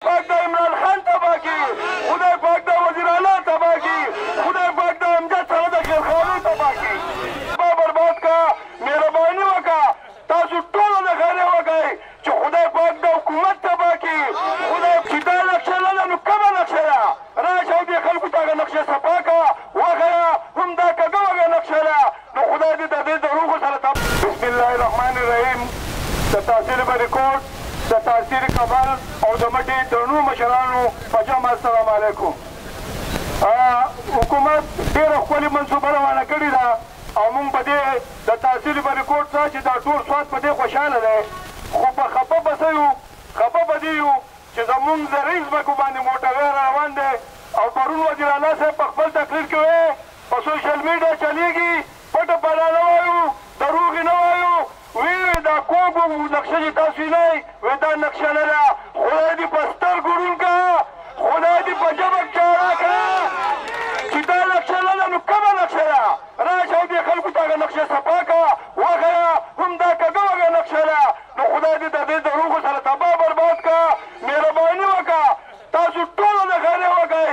پاک دا عمران خان تباه کی خدای پاک دا وزیر اعلی تباه کی خدای پاک دا امجد سره د خیرخانه تباه کی با برباد کا مهربانی وکا تاسو ټول د خیره وکای چې خدای پاک دا حکومت تباه کی خدای چې دا نقشه نه ده نو کومه نقشه ده راشه او دې خلکو ته هغه نقشه صفا کا وخیا هم دا کګه وګه نقشه ده نو خدای دې د دې د روغو سره تم. بسم الله الرحمن الرحیم د تحصیل په ریکورډ د تحصیل کبل او د مټې درنو مشرانو په جمع السلام علیکم حکومت ډیره ښکلې منصوبه روانه کړې ده او مونږ په دې د تحصیل په ریکورډ څا چې دا ټول سوات په دې خوشحاله دی خو په خپه په څه یو خپه په دې یو چې زمونږ زرعي ځمکو باندې موټروی را روان دی او پرون وزیراعلی صاحب په خپل تقریر کې وې په سوشل ميډيا چليږي پټه پناه نه وايو دروغ يې نه وايو وي وي دا کوږ وږ نقشه چې تاسو يې نه وي دا نقشه نه ده خدای دې په سترګو ړوند که خدای دې په ژبه چاړه کړه چې دا نقشه نه ده نو کومه نقشه ده راشه او دې خلکو ته هغه نقشه صفا که وښيه همدا کږه وږه نقشه ده نو خدای دې د دې دروغو سره تباه برباد که مهرباني وکړه تاسو ټولو له خیره وکړئ